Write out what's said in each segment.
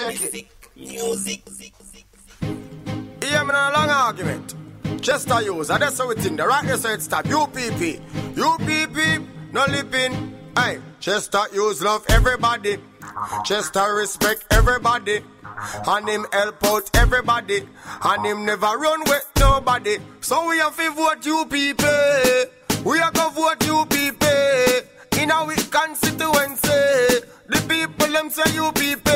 Check it. Music. Yeah, me a long argument. Chester Hughes, and that's how we think. The right there, so it stop. UPP. UPP, no lipping. Hey, Chester Hughes love everybody. Chester respect everybody. And him help out everybody. And him never run with nobody. So we have to vote you people. We are to vote you people. In our constituency. The people them say you people.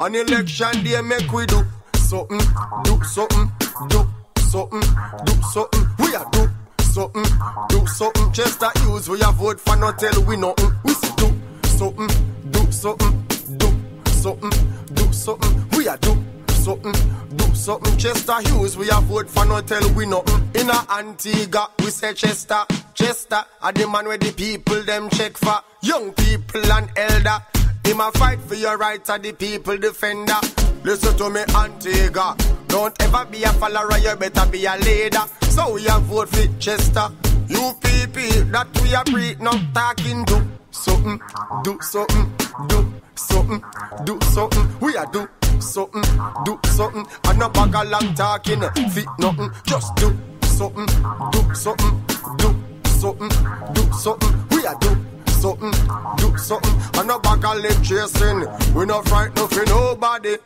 On election day make we do something, do something, do something, do something. We are do something, do something. Chester Hughes we a vote for no tell we nothing. We say do something, do something, do something, do something. We are do something, do something. Chester Hughes, we a vote for no tell we nothing. In a Antigua, we say Chester, Chester, are the man where the people them check for. Young people and elder, him a fight for your rights, are the people defender. Listen to me, Antigua. Don't ever be a follower, you better be a leader. So we a vote for Chester. UPP, that we a pre, not talking to. Something, do something, do something, do something. We a do something, do something. And no bag of long talking, fit nothing. Just do something, do something, do something, do something. We a do something, do something. And no bag of lip chasing. We no frightened for nobody.